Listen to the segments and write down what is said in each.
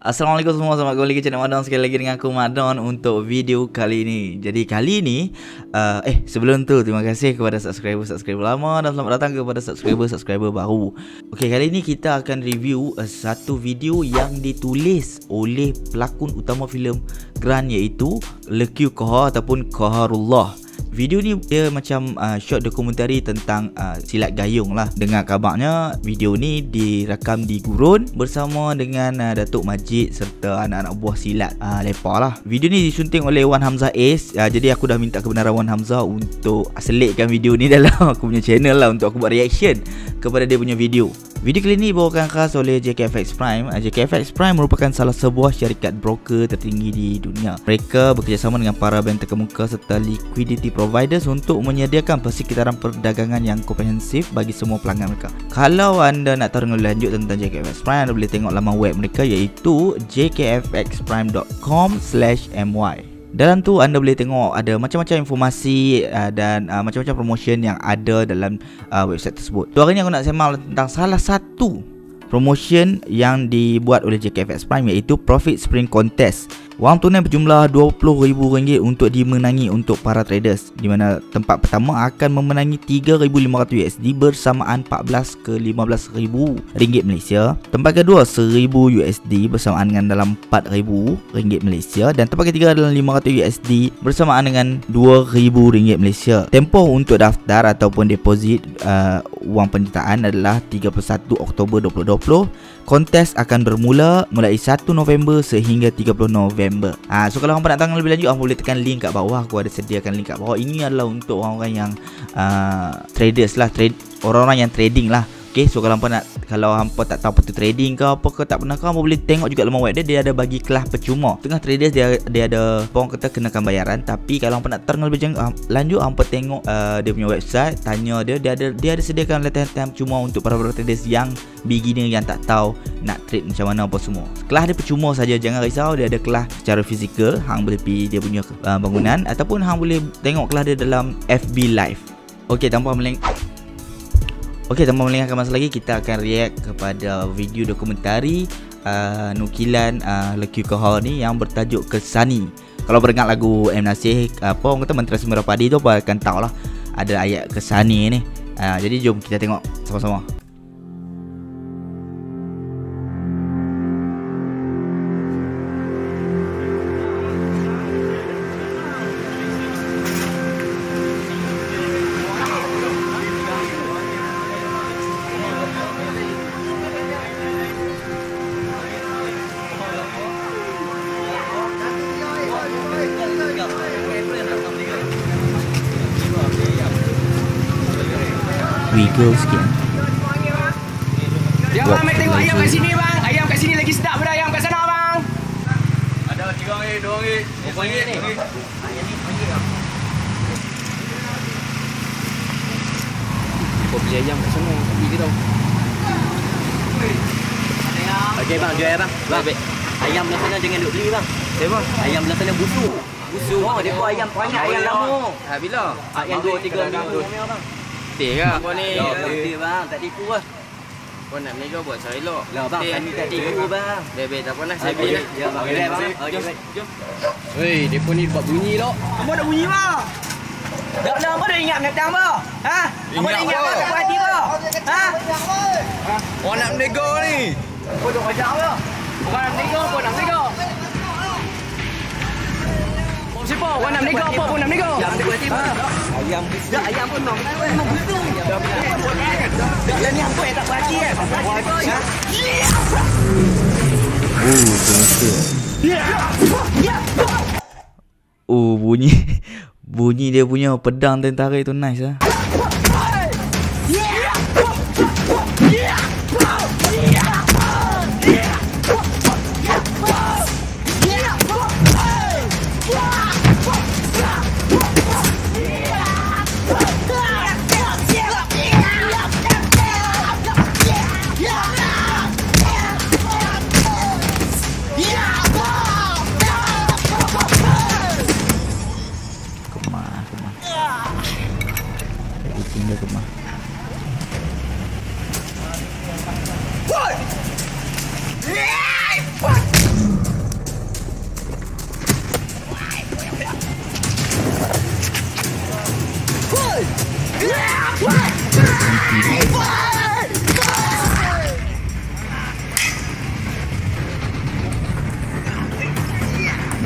Assalamualaikum semua Selamat kembali ke channel Madon. Sekali lagi dengan aku Madon Untuk video kali ini. Jadi kali ini uh, Eh sebelum tu Terima kasih kepada subscriber-subscriber lama Dan selamat datang kepada subscriber-subscriber baru. Okay kali ini kita akan review uh, Satu video yang ditulis Oleh pelakon utama filem Grant Iaitu Lekyu Kohar Ataupun Koharullah Video ni dia macam uh, short dokumentari tentang uh, silat gayung lah Dengan kabarnya video ni direkam di Gurun Bersama dengan uh, Datuk Majid serta anak-anak buah silat uh, Lepa lah Video ni disunting oleh Wan Hamzah Ace uh, Jadi aku dah minta kebenaran Wan Hamzah untuk selitkan video ni dalam aku punya channel lah Untuk aku buat reaction kepada dia punya video Video kali ini dibawakan khas oleh JKFX Prime. JKFX Prime merupakan salah sebuah syarikat broker tertinggi di dunia. Mereka bekerjasama dengan para bank terkemuka serta liquidity providers untuk menyediakan persekitaran perdagangan yang komprehensif bagi semua pelanggan mereka. Kalau anda nak tahu lebih lanjut tentang JKFX Prime, anda boleh tengok laman web mereka iaitu jkfxprime.com/my. Dalam tu anda boleh tengok ada macam-macam informasi uh, dan uh, macam-macam promotion yang ada dalam uh, website tersebut. Tu hari ni aku nak sembang tentang salah satu promotion yang dibuat oleh JKFX Prime iaitu Profit Spring Contest Wang tunai berjumlah RM20,000 untuk dimenangi untuk para traders di mana tempat pertama akan memenangi RM3,500 USD bersamaan 14 ke RM15,000 Malaysia. Tempat kedua RM1,000 USD bersamaan dengan dalam RM4,000 Malaysia dan tempat ketiga adalah RM500 USD bersamaan dengan RM2,000 Malaysia. Tempoh untuk daftar ataupun deposit uh, wang penyertaan adalah 31 Oktober 2020. Kontes akan bermula mulai 1 November sehingga 30 November. Ha, so kalau hangpa nak tengok lebih lanjut, hangpa boleh tekan link kat bawah. Aku ada sediakan link kat bawah. Ini adalah untuk orang-orang yang uh, traders lah, trade orang-orang yang trading lah. Okay, so kalau hampa nak kalau hampa tak tahu apa trading ke apa ke tak pernah ke hampa boleh tengok juga laman web dia dia ada bagi kelas percuma. Tengah traders dia dia ada orang kata kenakan bayaran tapi kalau hampa nak terang lebih jangka, lanjut hampa tengok uh, dia punya website, tanya dia dia ada dia ada sediakan latihan-latihan percuma untuk para para traders yang beginner yang tak tahu nak trade macam mana apa semua. Kelas dia percuma saja jangan risau dia ada kelas secara fizikal hang boleh pergi dia punya uh, bangunan ataupun hang boleh tengok kelas dia dalam FB live. Okey, tanpa meleng Okey, tanpa melengahkan masa lagi kita akan react kepada video dokumentari uh, nukilan uh, Lekyu Kohar ni yang bertajuk Kesani. Kalau beringat lagu M Nasih apa orang kata Menteri Semera Padi tu apa akan tahu lah ada ayat Kesani ni. Uh, jadi jom kita tengok sama-sama. Wiggle sikit Ya bang, tengok ayam kat sini bang. Ayam kat sini lagi sedap pada ayam kat sana bang. Ada tiga ringgit, dua ringgit. Berapa ringgit ni? Kau beli ayam kat sana, tapi kita tahu. Okey bang, jual bang. Bang, ayam belah sana jangan duk beli bang. Siapa? Ayam belah sana busuk. Busuk. Oh, dia buat ayam banyak ayam lama. Ha bila? Ah, yang dua tiga minggu. Betul ke apa ni? Ya, betul bang. Tak tipu lah. Kau nak meniaga buat saya elok. Lah bang, kami tak tipu bang. Bebek tak apa lah, saya beli lah. Ya bang, bang. Okey, baik. Jom. Hei, depa ni buat bunyi lok. Apa dah bunyi bang? Dak nak apa dah ingat mendatang bang? Ha? Apa dah ingat bang? Tak puas hati bang? Ha? Orang nak meniaga ni. Apa dah wajak bang? Bukan nak meniaga, apa nak meniaga? Oh, siapa? Orang nak meniaga apa pun nak meniaga? Ayam dia buat tipu. Ayam busuk. Dak ayam pun bang. Memang busuk. Dak lah ni apa yang tak hati kan? Ha? Oh, gangster. Oh, bunyi bunyi dia punya pedang tentara itu nice ah. Kemah,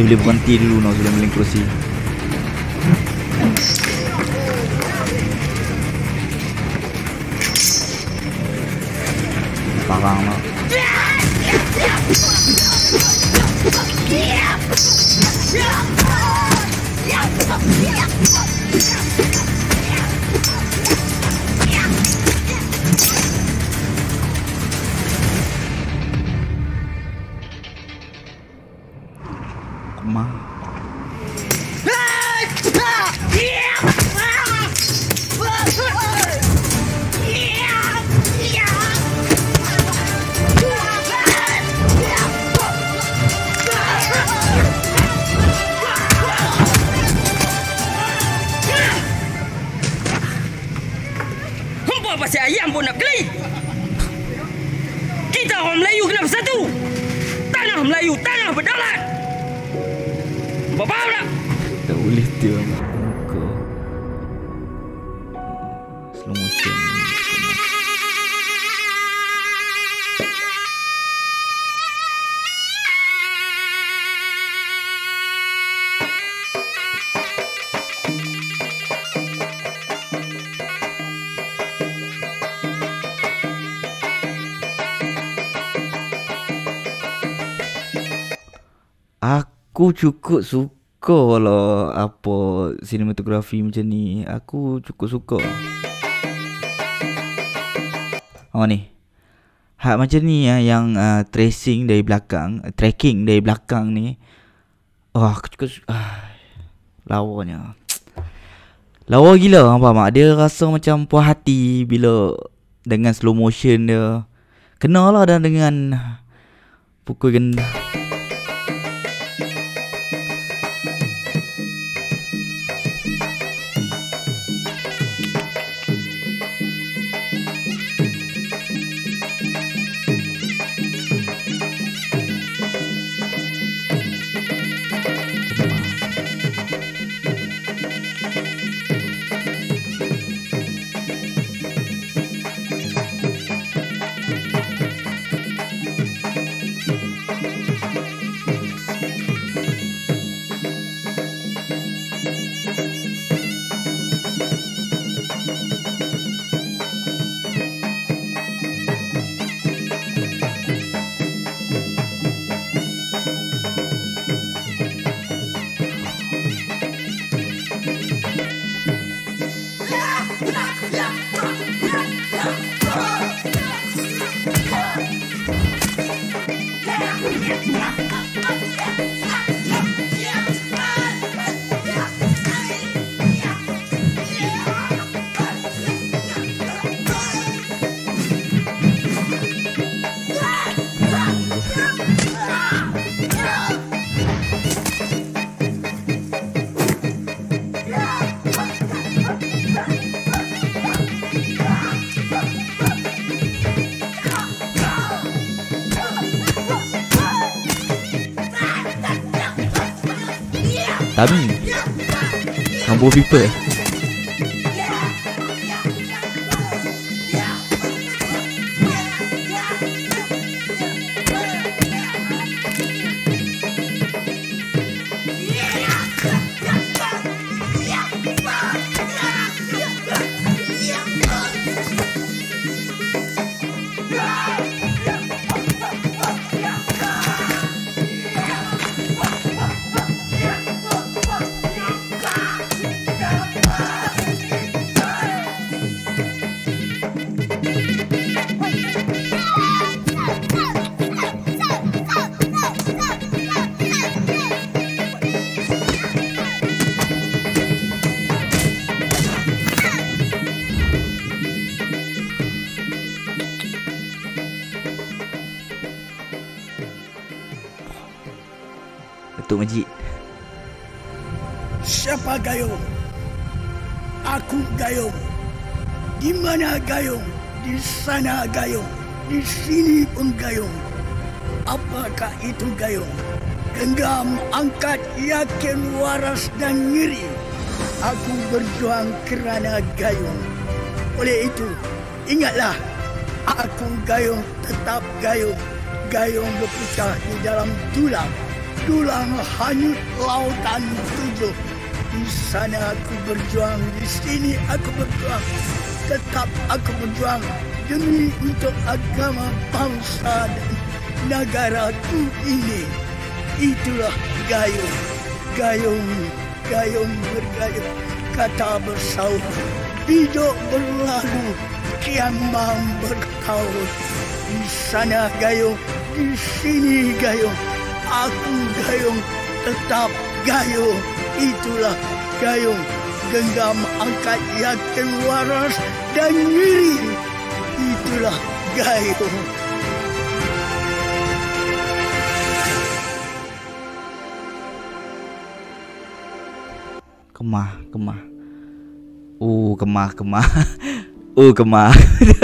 Dia boleh berhenti dulu no sebelum beli kerusi. Parang lah Aku cukup suka lah apa sinematografi macam ni. Aku cukup suka. Oh ni. Hak macam ni ya, yang uh, tracing dari belakang, tracking dari belakang ni. Oh, aku cukup ah, lawanya. Lawa gila faham tak? Dia rasa macam puas hati bila dengan slow motion dia. Kenalah dah dengan pukul gendah. acabou o Di mana Gayung? Di sana Gayung. Di sini pun Gayung. Apakah itu Gayung? Genggam, angkat, yakin, waras dan ngiri. Aku berjuang kerana Gayung. Oleh itu, ingatlah, aku Gayung tetap Gayung. Gayung berpecah di dalam tulang. tulang hanyut lautan tujuh. Di sana aku berjuang, di sini aku berjuang. Tetap aku berjuang demi untuk agama bangsa dan negaraku ini. Itulah gayung, gayung, gayung bergayung. Kata bersaut, hidup berlalu, kiamat berkaul. Di sana gayung, di sini gayung. Aku gayung, tetap gayung. Itulah gayung. Genggam angkat yakin waras dan ngiri. Itulah gayung. Kemah, kemah. Oh, kemah, kemah. Oh, kemah.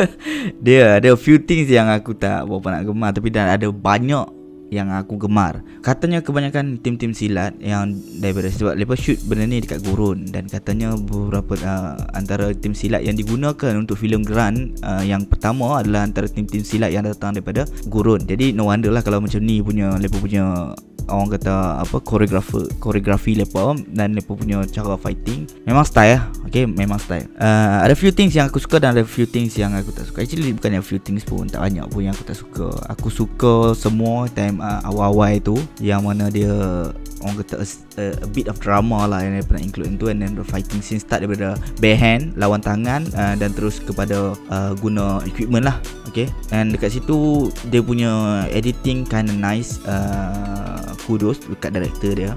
dia ada few things yang aku tak berapa nak gemar tapi dah ada banyak yang aku gemar. Katanya kebanyakan tim-tim silat yang daripada sebab lepas shoot benda ni dekat Gurun dan katanya beberapa uh, antara tim silat yang digunakan untuk filem Grand uh, yang pertama adalah antara tim-tim silat yang datang daripada Gurun. Jadi no wonder lah kalau macam ni punya lepas punya orang kata apa koreografer koreografi lepa dan lepa punya cara fighting. Memang style lah okay memang style. Uh, ada few things yang aku suka dan ada few things yang aku tak suka. Actually bukan yang few things pun tak banyak pun yang aku tak suka. Aku suka semua time uh, awal-awal itu yang mana dia orang kata a, a bit of drama lah yang dia pernah include itu. And then the fighting scene start daripada bare hand lawan tangan uh, dan terus kepada uh, guna equipment lah. Okay? And dekat situ dia punya editing kind of nice. Uh, kudos dekat director dia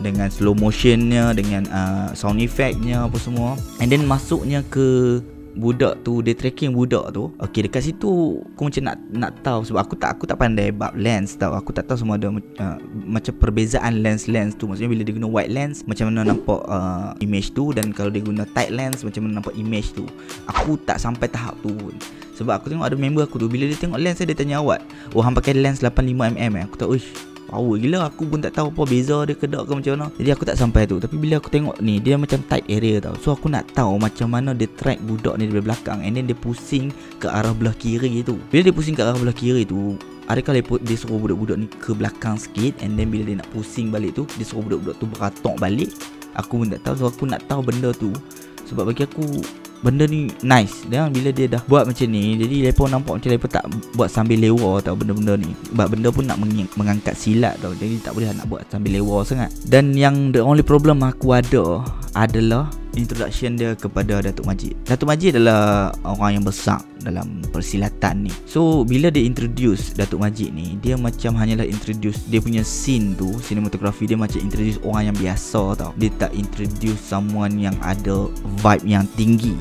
dengan slow motionnya dengan uh, sound effectnya apa semua. And then masuknya ke budak tu dia tracking budak tu. Okey dekat situ aku macam nak nak tahu sebab aku tak aku tak pandai bab lens tau. Aku tak tahu semua ada uh, macam perbezaan lens-lens tu. Maksudnya bila dia guna wide lens macam mana nampak uh, image tu. Dan kalau dia guna tight lens macam mana nampak image tu. Aku tak sampai tahap tu pun. Sebab aku tengok ada member aku tu bila dia tengok lens dia tanya awak oh hang pakai lens 85mm eh? Aku tak uish Power gila aku pun tak tahu apa beza dia kedak ke macam mana. Jadi aku tak sampai tu. Tapi bila aku tengok ni Dia macam tight area tau. So aku nak tahu macam mana dia track budak ni dari belakang And then dia pusing ke arah belah kiri tu. Bila dia pusing ke arah belah kiri tu Adakah dia, dia suruh budak-budak ni ke belakang sikit And then bila dia nak pusing balik tu Dia suruh budak-budak tu beratok balik. Aku pun tak tahu. So aku nak tahu benda tu. Sebab bagi aku Benda ni nice. Dan bila dia dah buat macam ni Jadi mereka nampak macam mereka tak buat sambil lewa tau Benda-benda ni. Sebab benda pun nak meng- mengangkat silat tau. Jadi tak boleh nak buat sambil lewa sangat. Dan yang the only problem aku ada Adalah introduction dia kepada Datuk Majid. Datuk Majid adalah orang yang besar dalam persilatan ni. So bila dia introduce Datuk Majid ni Dia macam hanyalah introduce Dia punya scene tu Cinematography dia macam introduce orang yang biasa tau. Dia tak introduce someone yang ada vibe yang tinggi.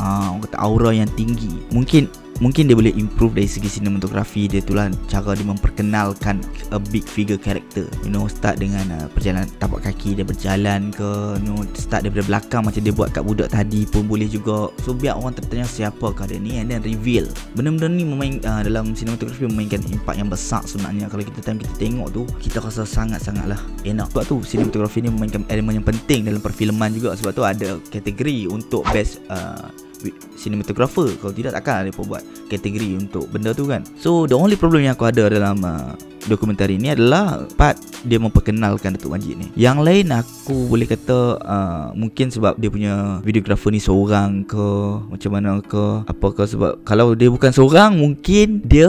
Ah, orang kata aura yang tinggi. Mungkin mungkin dia boleh improve dari segi cinematography dia tu lah cara dia memperkenalkan a big figure character. You know start dengan uh, perjalanan tapak kaki dia berjalan ke you know start daripada belakang macam dia buat kat budak tadi pun boleh juga. So biar orang tertanya siapakah dia ni and then reveal. Benda-benda ni memain uh, dalam cinematography memainkan impact yang besar sebenarnya. Kalau kita time kita tengok tu kita rasa sangat-sangat lah enak. Sebab tu cinematography ni memainkan elemen yang penting dalam perfilman juga. Sebab tu ada kategori untuk best uh, cinematographer kalau tidak takkan ada buat kategori untuk benda tu kan. So the only problem yang aku ada dalam uh, dokumentari ni adalah part dia memperkenalkan Datuk Majid ni. Yang lain aku boleh kata uh, mungkin sebab dia punya videographer ni seorang ke macam mana ke apakah sebab kalau dia bukan seorang mungkin dia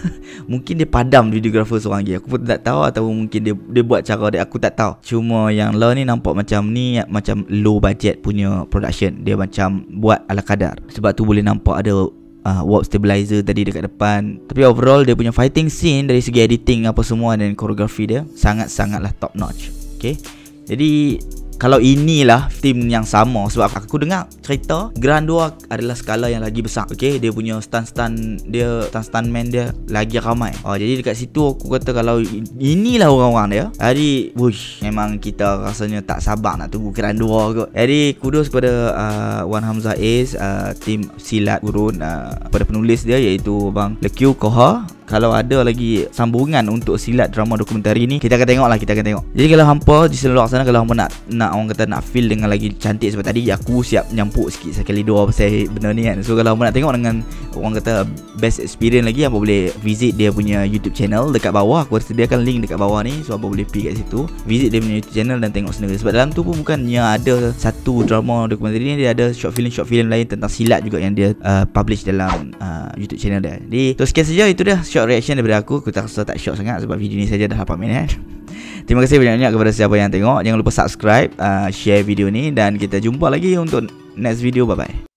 mungkin dia padam videographer seorang lagi aku pun tak tahu atau mungkin dia dia buat cara dia aku tak tahu. Cuma yang lain ni nampak macam ni macam low budget punya production. Dia macam buat ala kadar. Sebab tu boleh nampak ada uh, warp stabilizer tadi dekat depan. Tapi overall dia punya fighting scene dari segi editing apa semua dan koreografi dia Sangat-sangatlah top notch. Okay? Jadi kalau inilah tim yang sama sebab aku dengar cerita Grand 2 adalah skala yang lagi besar okey dia punya stun-stun dia stun-stun man dia lagi ramai. Oh jadi dekat situ aku kata kalau inilah orang-orang dia jadi wush memang kita rasanya tak sabar nak tunggu Grand 2 kot. Jadi kudos kepada uh, Wan Hamzah Ace uh, tim silat gurun uh, pada penulis dia iaitu bang Lekyu Koha. Kalau ada lagi sambungan untuk silat drama dokumentari ni kita akan tengok lah kita akan tengok. Jadi kalau hampa di seluruh sana kalau hampa nak nak nak orang kata nak feel dengan lagi cantik sebab tadi aku siap nyampuk sikit sekali dua pasal benda ni kan. So kalau hangpa nak tengok dengan orang kata best experience lagi hangpa boleh visit dia punya YouTube channel dekat bawah aku sediakan link dekat bawah ni so hangpa boleh pergi kat situ. Visit dia punya YouTube channel dan tengok sendiri sebab dalam tu pun bukannya ada satu drama dokumentari ni dia ada short film short film lain tentang silat juga yang dia uh, publish dalam uh, YouTube channel dia. Jadi, so sekian saja itu dia short reaction daripada aku. Aku tak rasa tak short sangat sebab video ni saja dah 8 minit. Terima kasih banyak-banyak kepada siapa yang tengok. Jangan lupa subscribe, uh, share video ni dan kita jumpa lagi untuk next video. Bye bye.